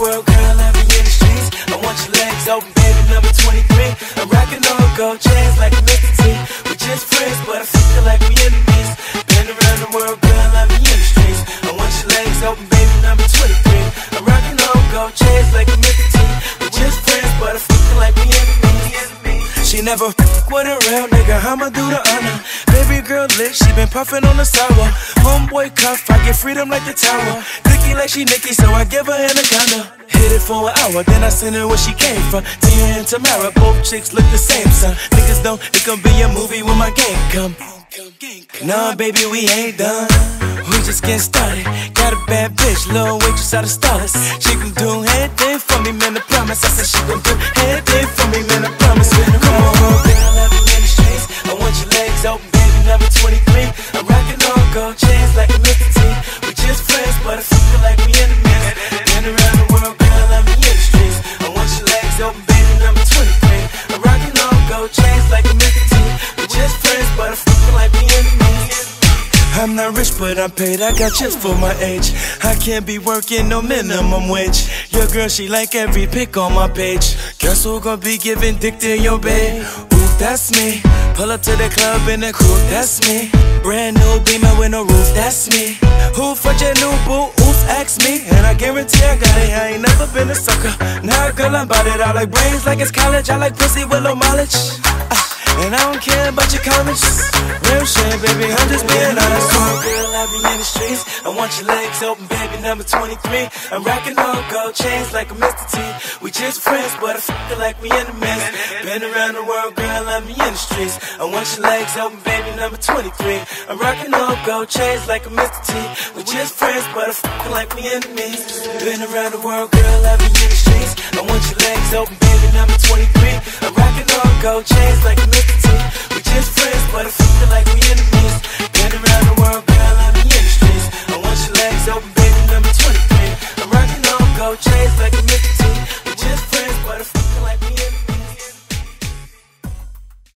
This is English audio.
world, girl, I be in the streets. I want your legs open, baby, number 23. I'm rocking on gold chains like a Mr. T. We just friends, but I feel like we enemies. Been around the world, girl, I be in the streets. I want your legs open, baby, number 23. I'm rocking on gold chains like a Mr. T. We just friends, but I feel like we enemies. She never with a real nigga, I'ma do the honor. Baby girl lit, she been puffin' on the sour. Homeboy cuff, I get freedom like the tower. Dicky like she Nicki, so I give her anaconda. Hit it for an hour, then I send her where she came from. Tia and Tamera, both chicks look the same, son. Niggas know it gon' be a movie when my game come. Nah, baby, we ain't done. We just getting started. Got a bad bitch, little waitress out of Starless. She can do anything for me, man, I promise. I said she gon' like a. We just friends, but I feel like we enemies. Been around the world, girl, I be in the. I want your legs open, number 23. I'm rocking on gold chains like a. T. We just friends, but. I'm not rich, but I'm paid. I got chips for my age. I can't be working no minimum wage. Your girl, she like every pic on my page. Guess who gon' be giving dick to your babe? That's me. Pull up to the club in the coupe, that's me. Brand new beamer with no roof, that's me. Who for your new boo? Oof, ask me. And I guarantee I got it. I ain't never been a sucker. Now, girl, I'm about it. I like brains like it's college. I like pussy with low mileage. And I don't care about your comments. Real shit, baby, I'm just being honest. Come girl, I be in the streets. I want your legs open, baby, number 23. I'm rocking on gold chains like a Mr. T. We just friends, but I feel like we enemies. Been around the world, girl, I be in the streets. I want your legs open, baby, number 23. I'm rocking on gold chains like a Mr. T. We just friends, but I feel like we enemies. Been around the world, girl, I be in the streets. I want your legs open, baby, number 23. I'm rocking on gold chains